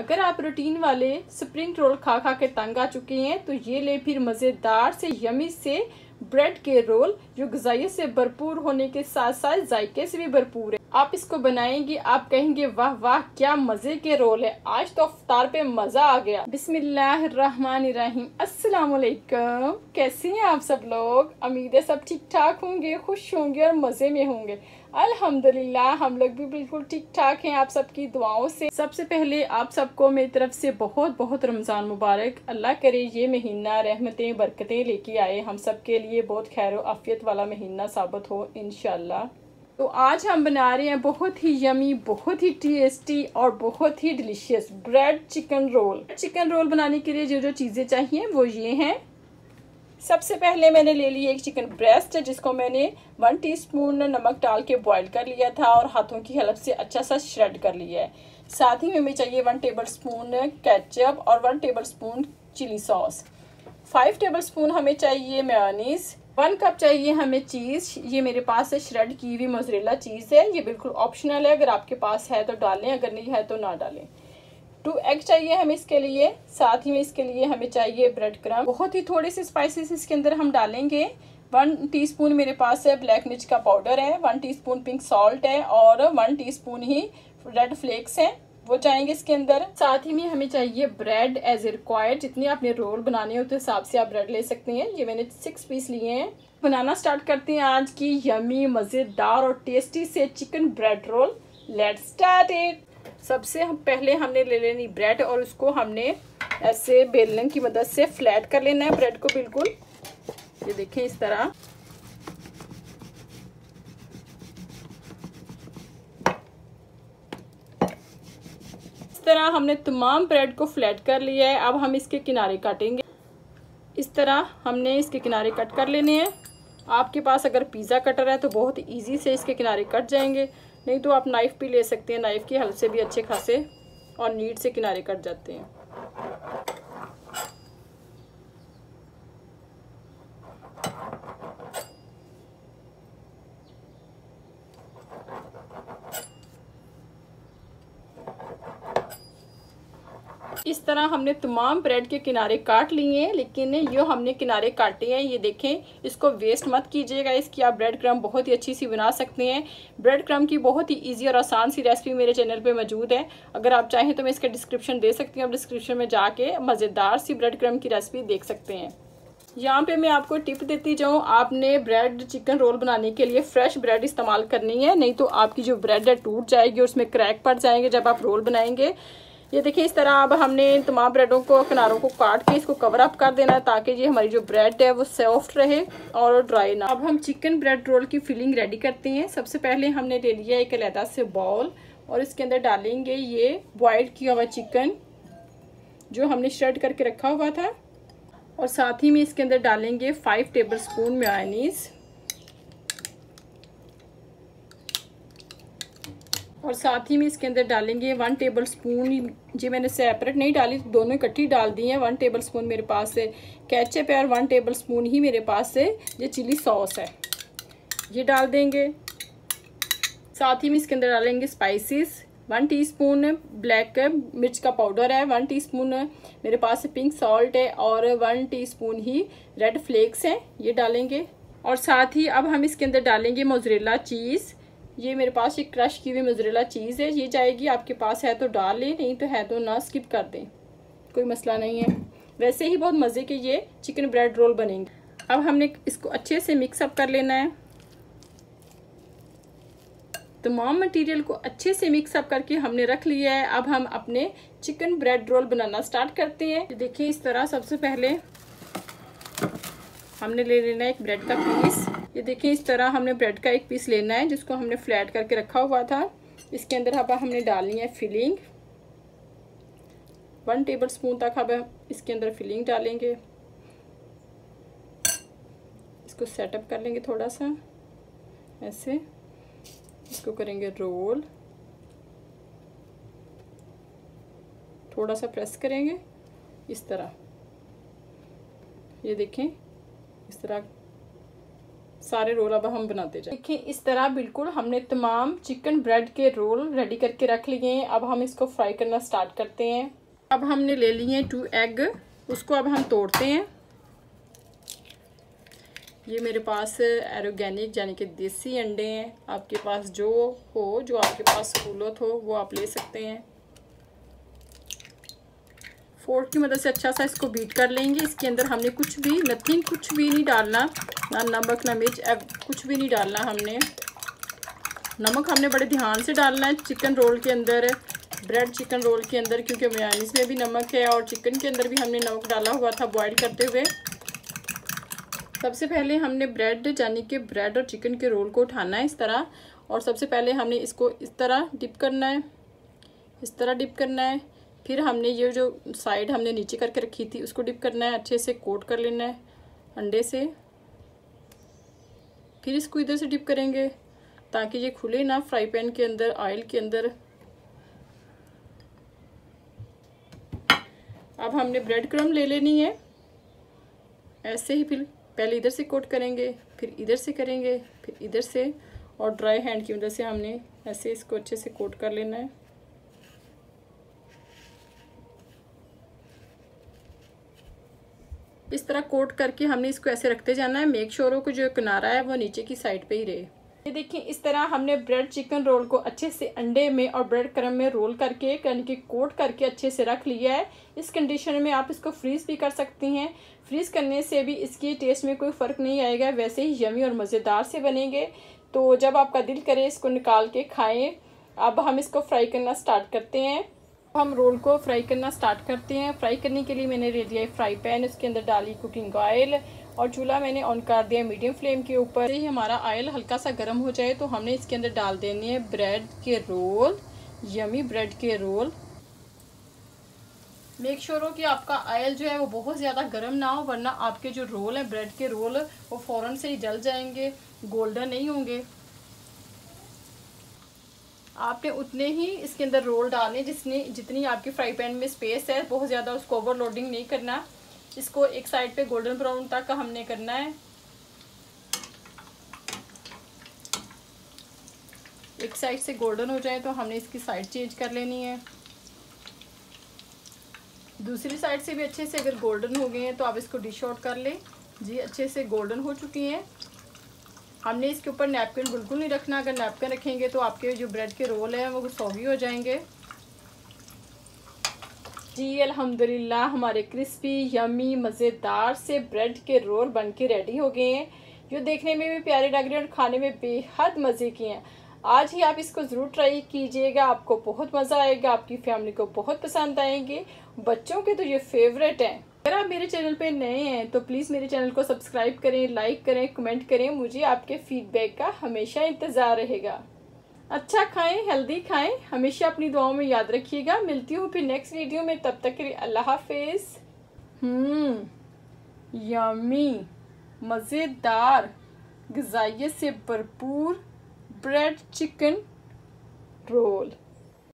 अगर आप रूटीन वाले स्प्रिंग रोल खा खा के तंग आ चुके हैं तो ये ले फिर मज़ेदार से यमी से ब्रेड के रोल जो गजाइत से भरपूर होने के साथ साथ जायके से भी भरपूर है। आप इसको बनाएँगे, आप कहेंगे, वाह वाह, क्या मज़े के रोल है। आज तो अफ्तार पे मज़ा आ गया। बिस्मिल्लाहिर्रहमानिर्रहीम। अस्सलाम वालेकुम कैसे हैं आप सब लोग? उम्मीद है सब ठीक ठाक होंगे, खुश होंगे और मज़े में होंगे। अल्हम्दुलिल्लाह, हम लोग भी बिल्कुल ठीक ठाक हैं, आप सबकी दुआओं से। सबसे पहले आप सबको मेरी तरफ़ से बहुत बहुत रमज़ान मुबारक। अल्लाह करे ये महीना रहमतें, बरकतें लेके आए। हम सब के लिए बहुत खैर आफियत वाला महीना साबित हो इन तो आज हम बना रहे हैं बहुत ही यमी, बहुत ही टेस्टी और बहुत ही delicious bread chicken roll. Chicken roll बनाने के लिए जो जो चीज़ें चाहिए, वो ये हैं। सबसे पहले मैंने ले लिया एक चिकन ब्रेस्ट जिसको मैंने वन टीस्पून नमक डाल के बॉईल कर लिया था और हाथों की हेल्प से अच्छा सा श्रेड कर लिया है। साथ ही हमें चाहिए वन टेबल स्पून केचप और one tablespoon chilli sauce five tablespoon हमें चाहिए मेयोनीज वन कप चाहिए हमें चीज़ ये मेरे पास है श्रेड की हुई मोजरेला चीज़ है। ये बिल्कुल ऑप्शनल है। अगर आपके पास है तो डालें, अगर नहीं है तो ना डालें। टू एग चाहिए हमें इसके लिए, साथ ही में इसके लिए हमें चाहिए ब्रेड क्रम बहुत ही थोड़े से स्पाइसेस इसके अंदर हम डालेंगे. वन टीस्पून मेरे पास है ब्लैक मिर्च का पाउडर है वन टीस्पून पिंक सॉल्ट है और वन टीस्पून ही रेड फ्लेक्स है. वो चाहेंगे इसके अंदर. साथ ही में हमें चाहिए ब्रेड एज ए रिक्वायर्ड जितने आपने रोल बनाने हो तो हिसाब से आप ब्रेड ले सकते हैं. ये मैंने सिक्स पीस लिए हैं. बनाना स्टार्ट करते हैं आज की यमी मज़ेदार और टेस्टी से chicken bread roll let start it सबसे हम पहले हमने ले लेनी ब्रेड और उसको हमने ऐसे बेलन की मदद से फ्लैट कर लेना है ब्रेड को बिल्कुल। ये देखें इस तरह। इस तरह हमने तमाम ब्रेड को फ्लैट कर लिया है। अब हम इसके किनारे काटेंगे। इस तरह हमने इसके किनारे कट कर लेने हैं। आपके पास अगर पिज़्ज़ा कटर है तो बहुत इजी से इसके किनारे कट जाएँगे। नहीं तो आप नाइफ़ भी ले सकते हैं। नाइफ़ की हेल्प से भी अच्छे खासे और नीट से किनारे कट जाते हैं। इस तरह हमने तमाम ब्रेड के किनारे काट लिए हैं, लेकिन ये हमने किनारे काटे हैं, ये देखें, इसको वेस्ट मत कीजिएगा, इसकी आप ब्रेड क्रम बहुत ही अच्छी सी बना सकते हैं। ब्रेड क्रम की बहुत ही इजी और आसान सी रेसिपी मेरे चैनल पे मौजूद है। अगर आप चाहें तो मैं इसका डिस्क्रिप्शन दे सकती हूँ, आप डिस्क्रिप्शन में जाके मज़ेदार सी ब्रेड क्रम की रेसिपी देख सकते हैं। यहाँ पे मैं आपको टिप देती जाऊँ, आपने ब्रेड चिकन रोल बनाने के लिए फ्रेश ब्रेड इस्तेमाल करनी है, नहीं तो आपकी जो ब्रेड है टूट जाएगी और उसमें क्रैक पड़ जाएँगे जब आप रोल बनाएँगे। ये देखिए, इस तरह अब हमने तमाम ब्रेडों को, किनारों को काट के इसको कवर अप कर देना है ताकि ये हमारी जो ब्रेड है वो सॉफ्ट रहे और ड्राई ना अब हम चिकन ब्रेड रोल की फिलिंग रेडी करते हैं। सबसे पहले हमने ले लिया एक अलहदा से बॉल और इसके अंदर डालेंगे ये बॉइल किया हुआ चिकन जो हमने श्रेड करके रखा हुआ था। और साथ ही में इसके अंदर डालेंगे फाइव टेबल स्पून मेयोनीज़ और साथ ही में इसके अंदर डालेंगे वन टेबल स्पून जी मैंने सेपरेट नहीं डाली, दोनों इकट्ठी डाल दी हैं। वन टेबल स्पून मेरे पास से कैचअप है और वन टेबल स्पून ही मेरे पास से ये चिली सॉस है। ये डाल देंगे। साथ ही में इसके अंदर डालेंगे स्पाइसेस वन टीस्पून ब्लैक मिर्च का पाउडर है। वन टीस्पून मेरे पास पिंक सॉल्ट है और वन टीस्पून ही रेड फ्लेक्स हैं। ये डालेंगे। और साथ ही अब हम इसके अंदर डालेंगे मोजरेला चीज़ ये मेरे पास एक क्रश की हुई मजरेला चीज़ है, ये जाएगी, आपके पास है तो डाल लें, नहीं तो है तो ना स्किप कर दें। कोई मसला नहीं है। वैसे ही बहुत मज़े के ये चिकन ब्रेड रोल बनेंगे। अब हमने इसको अच्छे से मिक्सअप कर लेना है। तमाम मटेरियल को अच्छे से मिक्सअप करके हमने रख लिया है। अब हम अपने चिकन ब्रेड रोल बनाना स्टार्ट करते हैं। देखिए इस तरह सबसे पहले हमने ले लेना है एक ब्रेड का पीस ये देखिए, इस तरह हमने ब्रेड का एक पीस लेना है, जिसको हमने फ्लैट करके रखा हुआ था। इसके अंदर अब हमने डालनी है फिलिंग वन टेबल स्पून तक अब इसके अंदर फिलिंग डालेंगे। इसको सेटअप कर लेंगे थोड़ा सा ऐसे। इसको करेंगे रोल थोड़ा सा प्रेस करेंगे। इस तरह। ये देखें, इस तरह सारे रोल अब हम बनाते जाए। देखिए, इस तरह बिल्कुल हमने तमाम चिकन ब्रेड के रोल रेडी करके रख लिए हैं। अब हम इसको फ्राई करना स्टार्ट करते हैं। अब हमने ले लिए हैं टू एग उसको अब हम तोड़ते हैं। ये मेरे पास एरोगेनिक यानी कि देसी अंडे हैं। आपके पास जो हो, जो आपके पास सहूलत हो वो आप ले सकते हैं। फोर्क की मदद से अच्छा सा इसको बीट कर लेंगे। इसके अंदर हमने कुछ भी नथिंग कुछ भी नहीं डालना। ना नमक, ना मिर्च कुछ भी नहीं डालना हमने। नमक हमने बड़े ध्यान से डालना है चिकन रोल के अंदर ब्रेड चिकन रोल के अंदर, क्योंकि मयानीस में भी नमक है और चिकन के अंदर भी हमने नमक डाला हुआ था बॉईल करते हुए। सबसे पहले हमने ब्रेड यानी कि ब्रेड और चिकन के रोल को उठाना है इस तरह। और सबसे पहले हमने इसको इस तरह डिप करना है। इस तरह डिप करना है। फिर हमने ये जो साइड हमने नीचे करके रखी थी, उसको डिप करना है, अच्छे से कोट कर लेना है, अंडे से। फिर इसको इधर से डिप करेंगे, ताकि ये खुले ना फ्राई पैन के अंदर ऑयल के अंदर। अब हमने ब्रेड क्रम ले लेनी है। ऐसे ही फिर पहले इधर से कोट करेंगे, फिर इधर से करेंगे, फिर इधर से, और ड्राई हैंड की वजह से हमने ऐसे इसको अच्छे से कोट कर लेना है। इस तरह कोट करके हमने इसको ऐसे रखते जाना है। मेक श्योर हो कि जो किनारा है, वो नीचे की साइड पे ही रहे। ये देखिए, इस तरह हमने ब्रेड चिकन रोल को अच्छे से अंडे में और ब्रेड क्रम में रोल करके, यानी कि कोट करके अच्छे से रख लिया है। इस कंडीशन में आप इसको फ्रीज भी कर सकती हैं। फ्रीज करने से भी इसकी टेस्ट में कोई फ़र्क नहीं आएगा, वैसे ही यमी और मज़ेदार से बनेंगे। तो जब आपका दिल करे इसको निकाल के खाएँ, अब हम इसको फ्राई करना स्टार्ट करते हैं। हम रोल को फ्राई करना स्टार्ट करते हैं। फ्राई करने के लिए मैंने ले लिया है फ्राई पैन, उसके अंदर डाली कुकिंग ऑयल और चूल्हा मैंने ऑन कर दिया मीडियम फ्लेम के ऊपर। ही हमारा ऑयल हल्का सा गर्म हो जाए तो हमने इसके अंदर डाल देने हैं ब्रेड के रोल यमी ब्रेड के रोल। मेक श्योर हो कि आपका ऑयल जो है वो बहुत ज़्यादा गर्म ना हो, वरना आपके जो रोल है ब्रेड के रोल, वो फ़ौरन से ही जल जाएँगे गोल्डन नहीं होंगे। आपने उतने ही इसके अंदर रोल डालने, जिसने, जितनी आपकी फ्राई पैन में स्पेस है, बहुत ज़्यादा उसको ओवरलोडिंग नहीं करना। इसको एक साइड पे गोल्डन ब्राउन तक हमने करना है। एक साइड से गोल्डन हो जाए तो हमने इसकी साइड चेंज कर लेनी है। दूसरी साइड से भी अच्छे से अगर गोल्डन हो गए हैं तो आप इसको डिश आउट कर लें। जी, अच्छे से गोल्डन हो चुकी हैं। हमने इसके ऊपर नैपकिन बिल्कुल नहीं रखना। अगर नैपकिन रखेंगे तो आपके जो ब्रेड के रोल हैं, वो सॉगी हो जाएँगे। जी, अल्हम्दुलिल्लाह, हमारे क्रिस्पी यमी मज़ेदार से ब्रेड के रोल बन के रेडी हो गए हैं। जो देखने में भी प्यारे लग रहे हैं और खाने में बेहद मज़े के हैं। आज ही आप इसको ज़रूर ट्राई कीजिएगा। आपको बहुत मज़ा आएगा, आपकी फैमिली को बहुत पसंद आएँगे। बच्चों के तो ये फेवरेट हैं। अगर आप मेरे चैनल पे नए हैं तो प्लीज़ मेरे चैनल को सब्सक्राइब करें लाइक करें कमेंट करें। मुझे आपके फीडबैक का हमेशा इंतज़ार रहेगा। अच्छा खाएँ हेल्दी खाएँ। हमेशा अपनी दुआओं में याद रखिएगा। मिलती हूँ फिर नेक्स्ट वीडियो में। तब तक के लिए अल्लाह हाफिज। हम्म यमी मज़ेदार गजाइत से भरपूर ब्रेड चिकन रोल